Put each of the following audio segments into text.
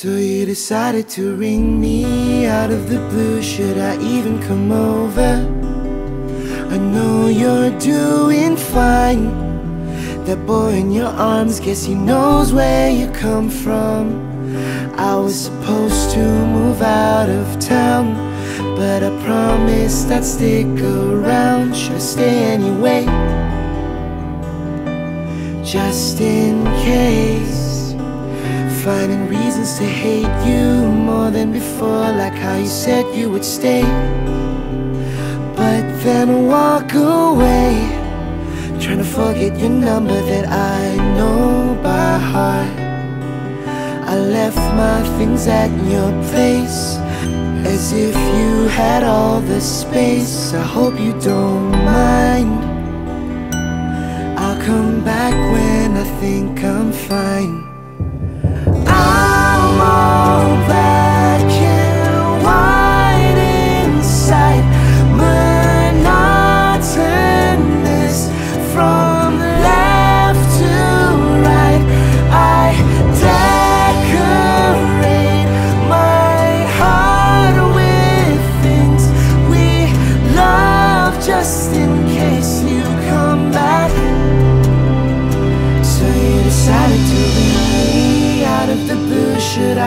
So you decided to ring me out of the blue. Should I even come over? I know you're doing fine. That boy in your arms, guess he knows where you come from. I was supposed to move out of town But I promised I'd stick around. Should I stay anyway? Just in case Finding reasons to hate you more than before Like how you said you would stay. But then walk away Trying to forget your number that I know by heart. I left my things at your place As if you had all the space. I hope you don't mind. I'll come back when I think I'm fine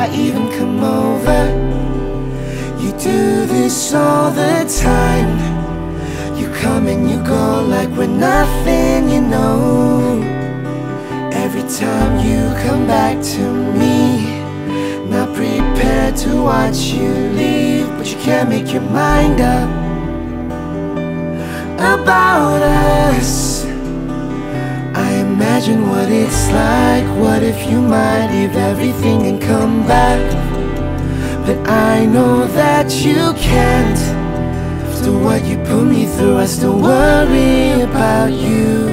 I even come over? You do this all the time. You come and you go like we're nothing, you know. Every time you come back to me Not prepared to watch you leave But you can't make your mind up About us imagine what it's like. What if you might leave everything and come back? But I know that you can't. After what you put me through I still worry about you.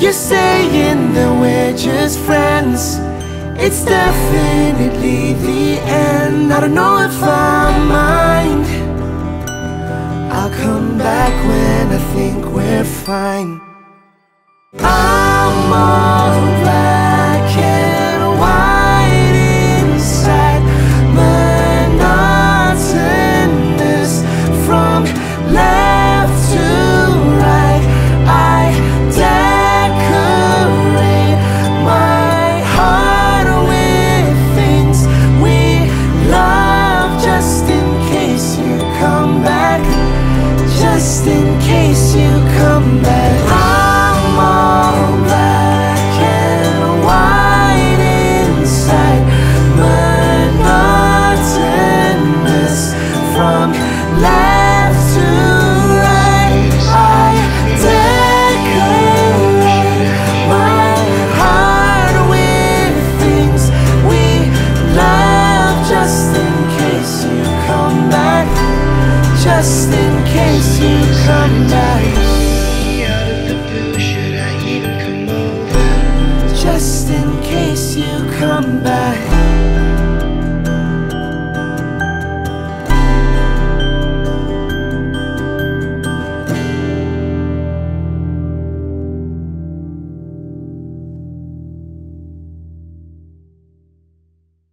You're saying that we're just friends. It's definitely the end. I don't know if I mind I'll come back when I think we're fine. I'm all just in case you come back.